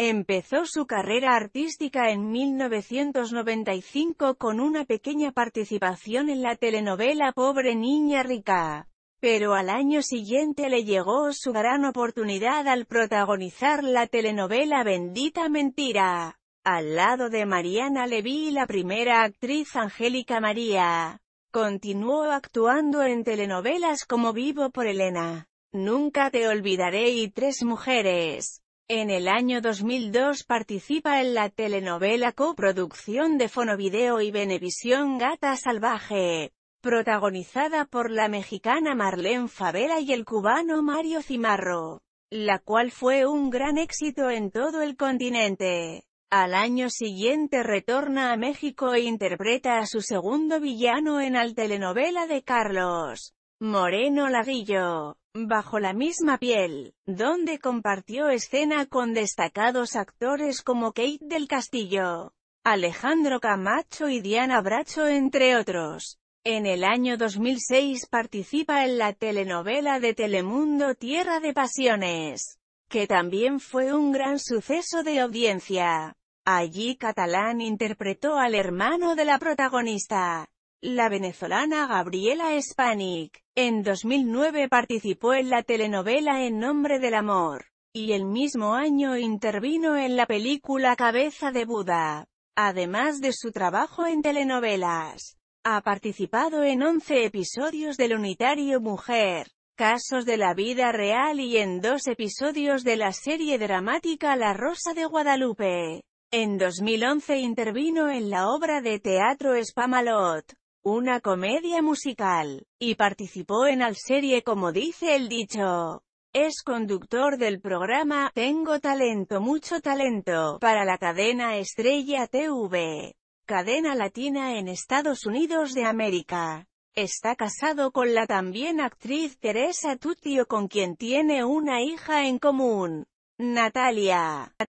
Empezó su carrera artística en 1995 con una pequeña participación en la telenovela Pobre Niña Rica. Pero al año siguiente le llegó su gran oportunidad al protagonizar la telenovela Bendita Mentira, al lado de Mariana Levy y la primera actriz Angélica María. Continuó actuando en telenovelas como Vivo por Elena, Nunca te olvidaré y Tres mujeres. En el año 2002 participa en la telenovela coproducción de Fonovideo y Venevisión Gata Salvaje, protagonizada por la mexicana Marlene Favela y el cubano Mario Cimarro, la cual fue un gran éxito en todo el continente. Al año siguiente retorna a México e interpreta a su segundo villano en la telenovela de Carlos Moreno Laguillo, Bajo la misma piel, donde compartió escena con destacados actores como Kate del Castillo, Alejandro Camacho y Diana Bracho entre otros. En el año 2006 participa en la telenovela de Telemundo Tierra de Pasiones, que también fue un gran suceso de audiencia. Allí Catalán interpretó al hermano de la protagonista, la venezolana Gabriela Spanik, en 2009 participó en la telenovela En Nombre del Amor, y el mismo año intervino en la película Cabeza de Buda. Además de su trabajo en telenovelas, ha participado en 11 episodios del unitario Mujer, Casos de la Vida Real y en dos episodios de la serie dramática La Rosa de Guadalupe. En 2011 intervino en la obra de teatro Spamalot, una comedia musical, y participó en la serie Como dice el dicho. Es conductor del programa Tengo talento, mucho talento, para la cadena Estrella TV, cadena latina en Estados Unidos de América. Está casado con la también actriz Teresa Tutio con quien tiene una hija en común, Natalia.